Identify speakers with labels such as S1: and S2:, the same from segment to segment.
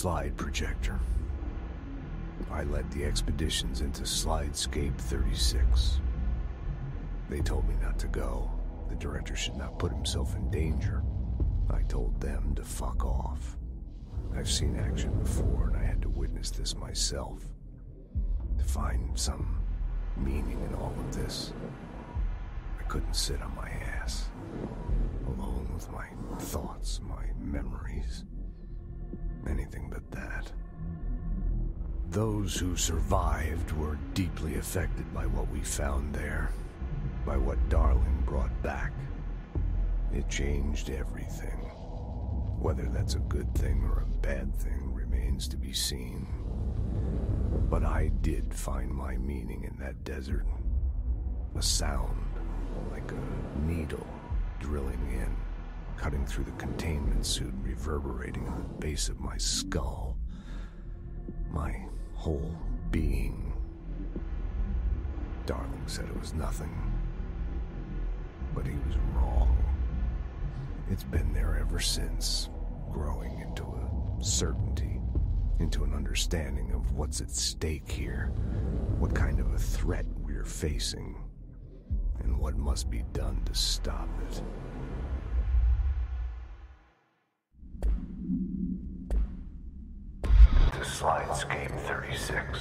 S1: slide projector. I led the expeditions into Slidescape 36. They told me not to go. The director should not put himself in danger. I told them to fuck off. I've seen action before, and I had to witness this myself. To find some meaning in all of this, I couldn't sit on my ass, alone with my thoughts, my memories. Anything but that. Those who survived were deeply affected by what we found there, by what Darling brought back. It changed everything. Whether that's a good thing or a bad thing remains to be seen. But I did find my meaning in that desert. A sound, like a needle drilling in, cutting through the containment suit, reverberating on the base of my skull. My whole being. Darling said it was nothing. But he was wrong. It's been there ever since, growing into a certainty, into an understanding of what's at stake here, what kind of a threat we're facing, and what must be done to stop it. To Slidescape 36.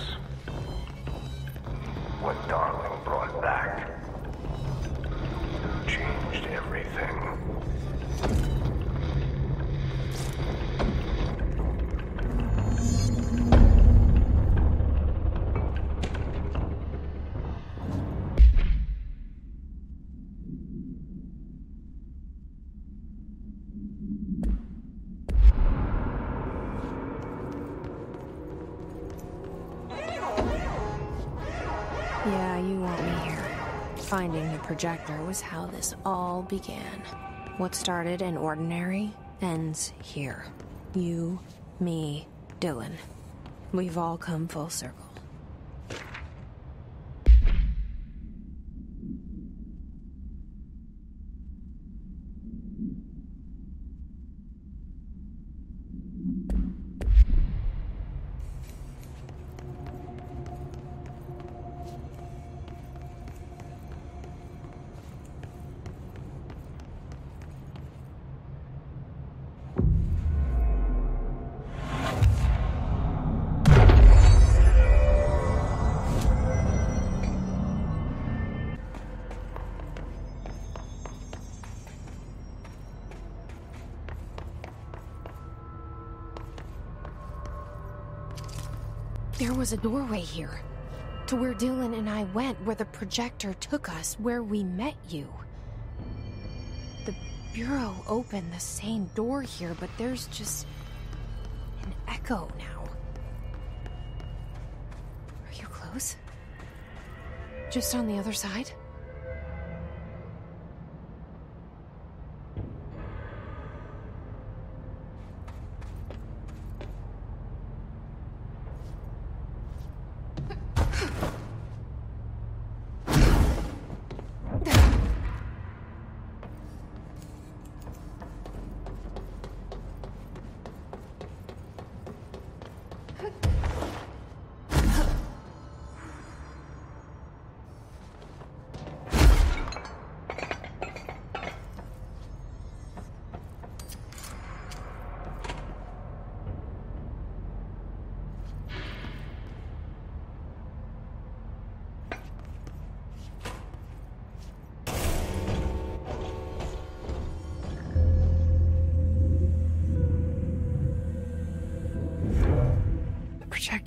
S1: What Darling brought back changed everything.
S2: Yeah, you want me here. Finding the projector was how this all began. What started in ordinary ends here. You, me, Dylan. We've all come full circle. There was a doorway here. To where Dylan and I went, where the projector took us, where we met you. The Bureau opened the same door here, but there's just an echo now. Are you close? Just on the other side?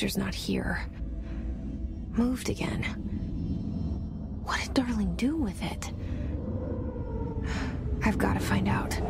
S2: The not here. Moved again. What did Darling do with it? I've got to find out.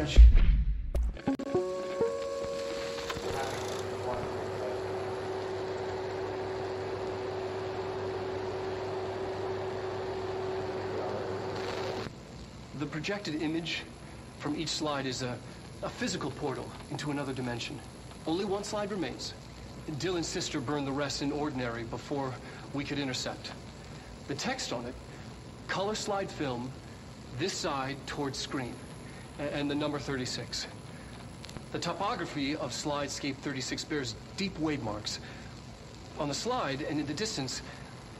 S3: Outstretched. The projected image from each slide is a, a physical portal into another dimension. Only one slide remains. Dylan's sister burned the rest in ordinary before we could intercept. The text on it, color slide film, this side towards screen, and the number 36. The topography of slidescape 36 bears deep wave marks. On the slide and in the distance,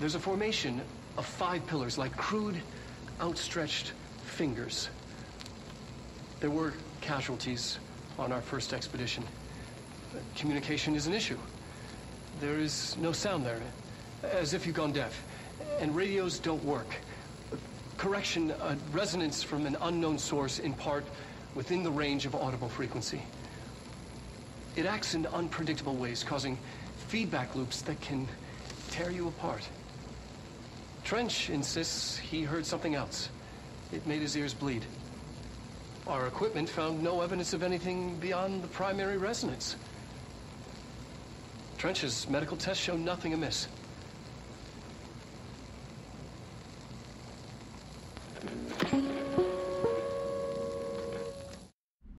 S3: there's a formation of five pillars like crude, outstretched fingers. There were casualties on our first expedition. Communication is an issue. There is no sound there, as if you've gone deaf. And radios don't work. Correction, a resonance from an unknown source in part within the range of audible frequency. It acts in unpredictable ways, causing feedback loops that can tear you apart. Trench insists he heard something else. It made his ears bleed. Our equipment found no evidence of anything beyond the primary resonance. Trench's medical tests show nothing amiss.